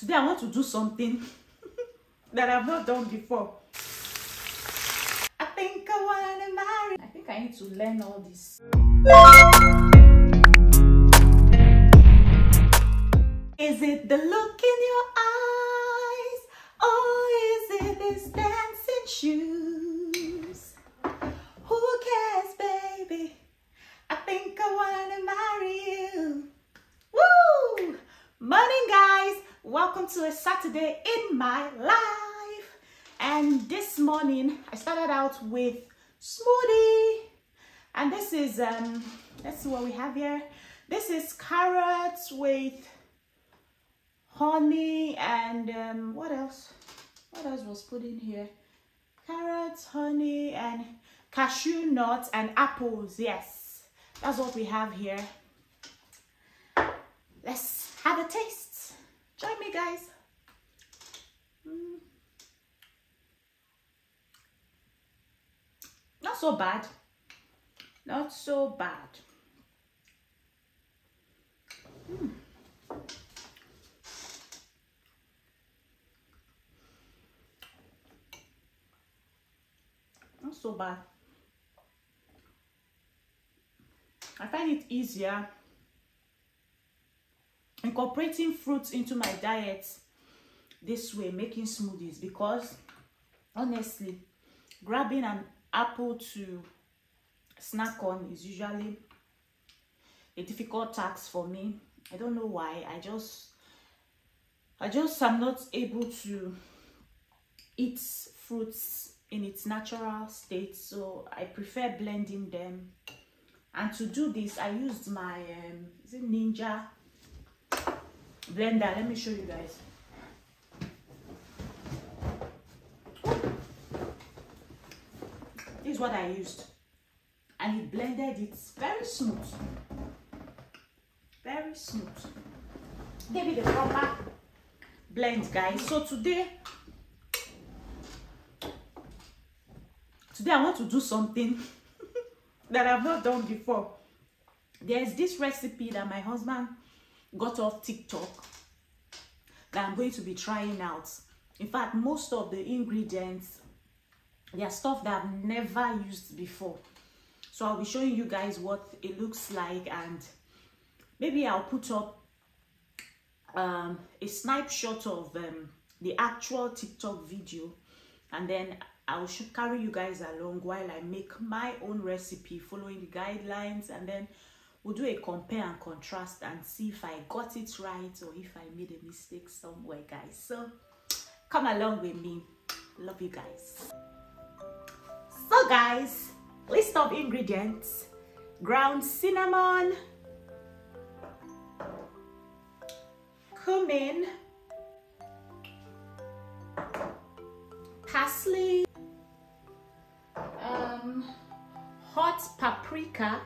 Today I want to do something that I've not done before. I think I want to marry. I think I need to learn all this. Is it the look in your eyes? Or is it this dancing shoes? Who cares, baby? I think I wanna marry you. Woo! Morning, guys. Welcome to a Saturday in my life. And this morning, I started out with smoothie. And this is, um, let's see what we have here. This is carrots with honey and um, what else? What else was put in here? Carrots, honey, and cashew nuts and apples. Yes, that's what we have here. Let's have a taste. Join me, guys. Mm. Not so bad. Not so bad. Mm. Not so bad. I find it easier incorporating fruits into my diet this way, making smoothies because honestly, grabbing an apple to snack on is usually a difficult task for me. I don't know why. I just I just am not able to eat fruits in its natural state so I prefer blending them and to do this I used my um, Ninja blender let me show you guys. This is what I used. And it blended it very smooth. Very smooth. It a proper blend guys. So today today I want to do something that I've not done before. There's this recipe that my husband got off TikTok that I'm going to be trying out. In fact, most of the ingredients, they are stuff that I've never used before. So I'll be showing you guys what it looks like and maybe I'll put up um, a snapshot of um, the actual TikTok video and then I will carry you guys along while I make my own recipe following the guidelines and then we'll do a compare and contrast and see if I got it right or if I made a mistake somewhere guys. So come along with me. Love you guys. So guys list of ingredients. Ground cinnamon cumin parsley um, hot paprika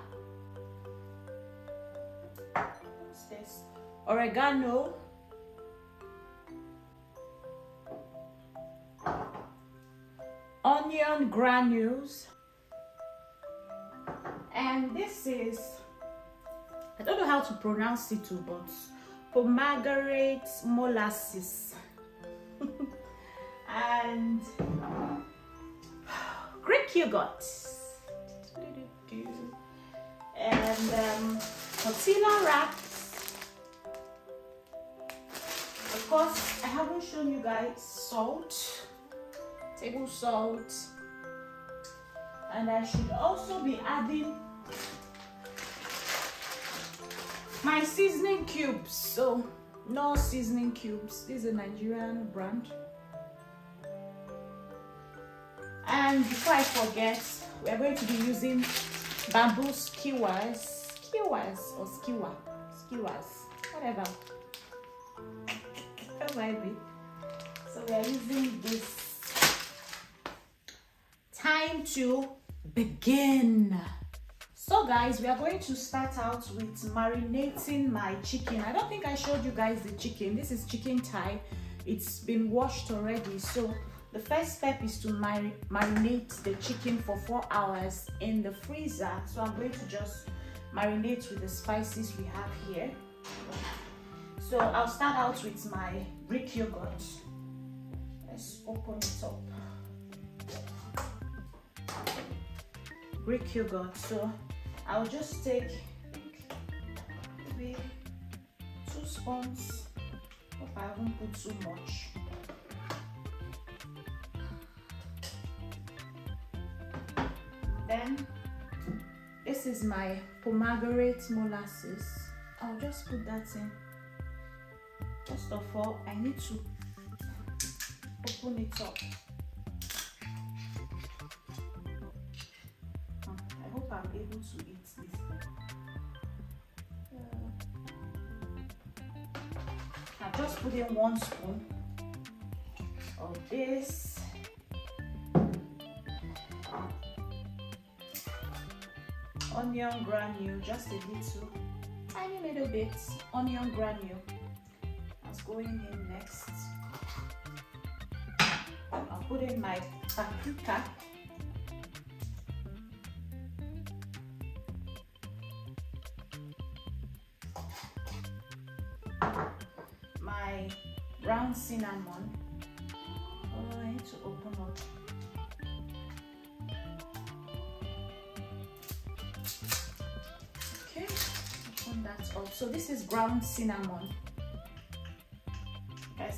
oregano. Onion granules. And this is I don't know how to pronounce it too but pomegranate molasses. And Greek yogurt. And um, tortilla wraps course i haven't shown you guys salt table salt. And i should also be adding my seasoning cubes. So Knorr seasoning cubes. This is a nigerian brand. And before i forget we are going to be using bamboo skewers. Skewers or skewer? Skewers. Whatever maybe so we are using this time to begin. So guys we are going to start out with marinating my chicken. I don't think i showed you guys the chicken. This is chicken thigh. It's been washed already. So the first step is to mar marinate the chicken for four hours in the freezer. So i'm going to just marinate with the spices we have here So I'll start out with my Greek yogurt. Let's open it up. Greek yogurt. So I'll just take maybe two spoons. Hope I haven't put too much. Then this is my pomegranate molasses. I'll just put that in. First of all, I need to open it up. I hope I'm able to eat this. I've just put in one spoon of this. Onion granule, just a little, tiny little bit onion granule. That's going in next. I'll put in my paprika. My brown cinnamon. Oh, I need to open up. Okay, open that up. So this is ground cinnamon.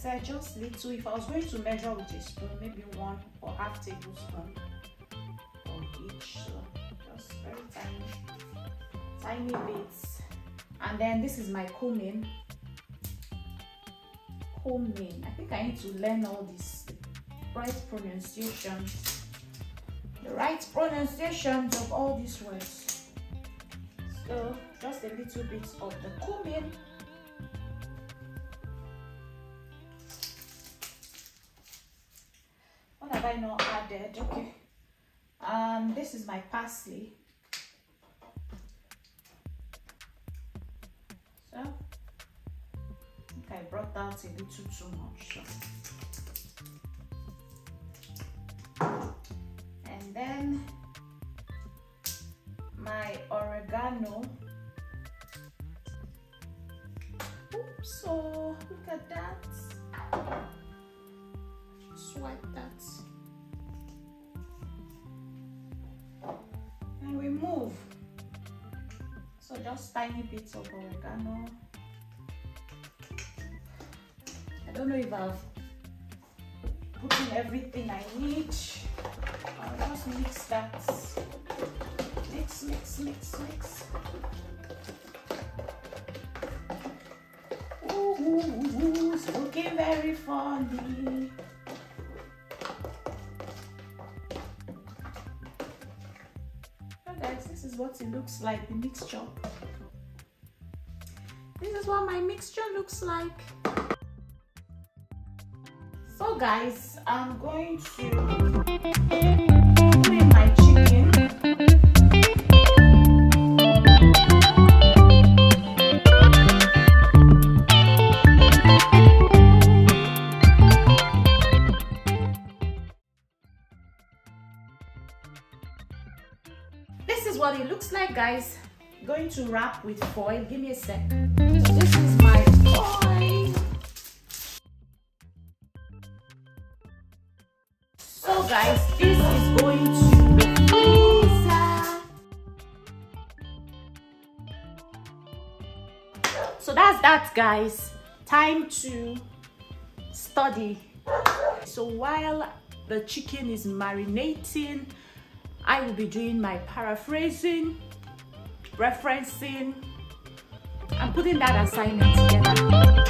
Said, just little. If I was going to measure with a spoon, maybe one or half tablespoon of each. So just very tiny, tiny bits. And then this is my cumin. Cumin. I think I need to learn all this right pronunciation. The right pronunciations of all these words. So just a little bit of the cumin. Not added? Okay. Um, this is my parsley. So, I think I brought out a little too much. So. And then my oregano. Oops, oh, look at that. Swipe that. We move. So just tiny bits of oregano. I don't know if I've put in everything I need. I'll just mix that. Mix, mix, mix, mix. Ooh, it's looking very funny. It looks like, the mixture. This is what my mixture looks like. So guys, I'm going to with foil. Give me a sec. This is my foil. So guys, this is going to the freezer. So that's that guys. Time to study. So while the chicken is marinating, I will be doing my paraphrasing, referencing, and putting that assignment together.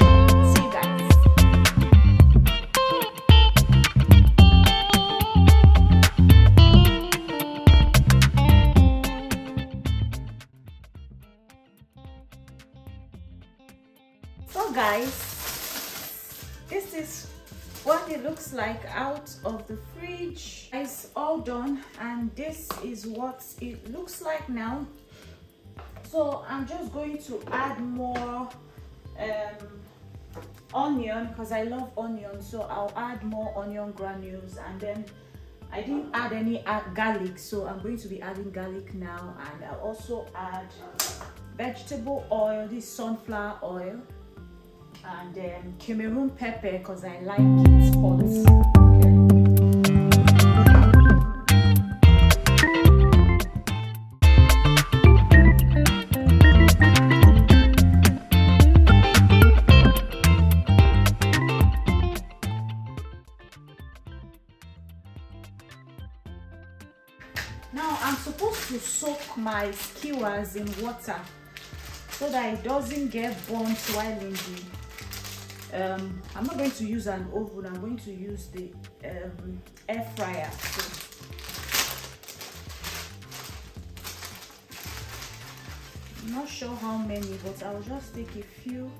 Guys, this is what it looks like out of the fridge. It's all done and this is what it looks like now. So I'm just going to add more um, onion because I love onion. So I'll add more onion granules and then I didn't add any garlic. So I'm going to be adding garlic now and I'll also add vegetable oil, this sunflower oil and um, Cameroon pepper because I like it hot. Now I'm supposed to soak my skewers in water so that it doesn't get burnt while in the um, I'm not going to use an oven I'm going to use the um, air fryer. So, I'm not sure how many but I'll just take a few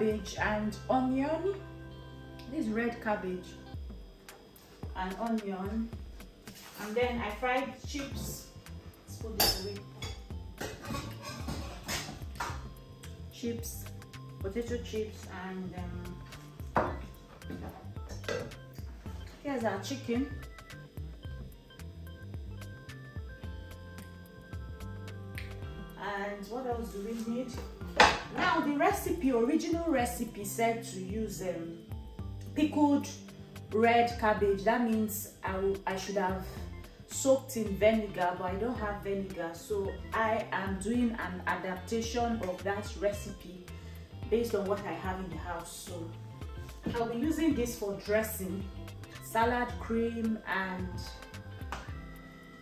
cabbage and onion. This red cabbage and onion. And then i fried chips. Let's put this away. Chips potato chips and um, here's our chicken. And what else do we need now the recipe original recipe said to use um, pickled red cabbage. That means I, I should have soaked in vinegar but I don't have vinegar. So I am doing an adaptation of that recipe based on what I have in the house. So I'll be using this for dressing salad cream and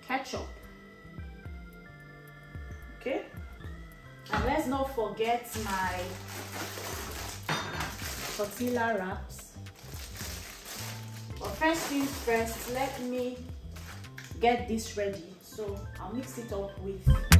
ketchup and let's not forget my tortilla wraps. But first things first let me get this ready. So i'll mix it up with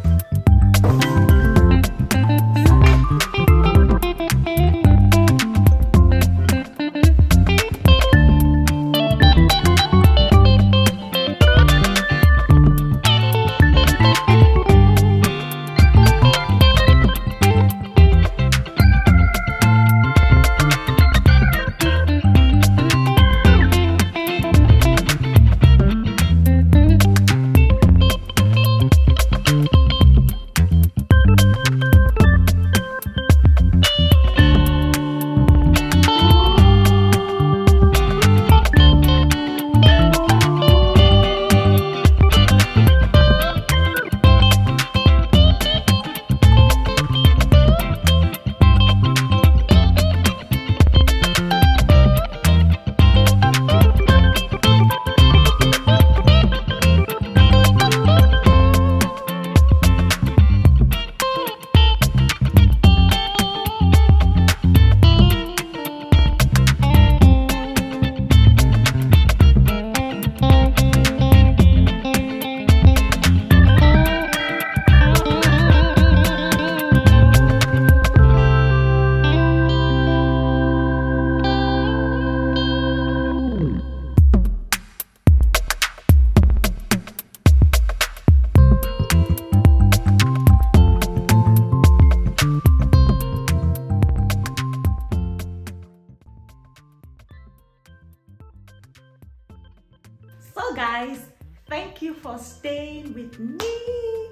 staying with me.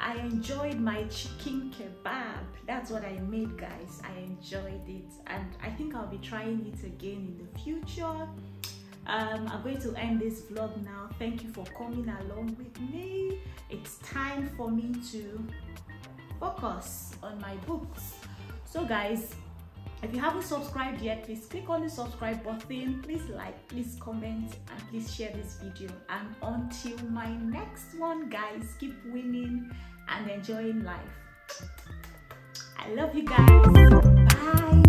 I enjoyed my chicken kebab. That's what I made guys. I enjoyed it. And I think I'll be trying it again in the future. Um, I'm going to end this vlog now. Thank you for coming along with me. It's time for me to focus on my books. So guys if you haven't subscribed yet please click on the subscribe button. Please like please comment and please share this video. And until my next one guys keep winning and enjoying life. I love you guys. Bye